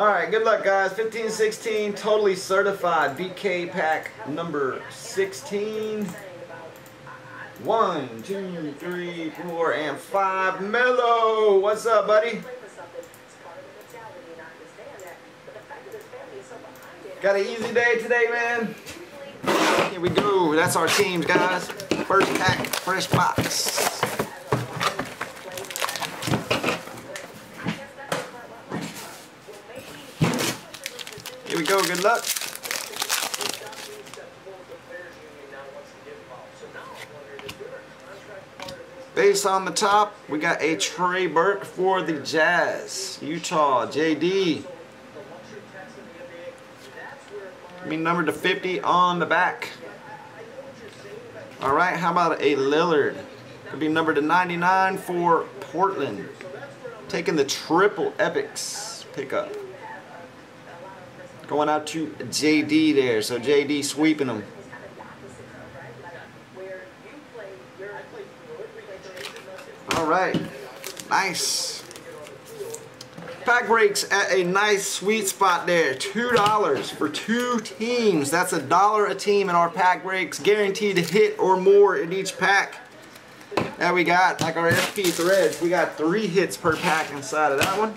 Alright, good luck guys. 1516 totally certified BK pack number 16. One, two, three, four, and five. Mellow! What's up, buddy? Got an easy day today, man. Here we go. That's our teams, guys. First pack, fresh box. Here we go. Good luck. Base on the top, we got a Trey Burke for the Jazz. Utah, JD. Me number to 50 on the back. All right, how about a Lillard? Could be number to 99 for Portland. Taking the triple epics pickup. Going out to JD there. So JD sweeping them. All right. Nice. Pack breaks at a nice sweet spot there. $2 for two teams. That's a dollar a team in our pack breaks. Guaranteed to hit or more in each pack. That we got, like our FP threads, we got three hits per pack inside of that one.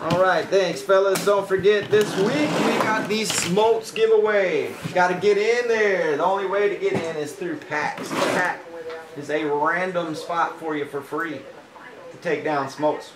Alright, thanks fellas. Don't forget this week we got these smokes giveaway. Gotta get in there. The only way to get in is through packs. Pack is a random spot for you for free to take down smokes.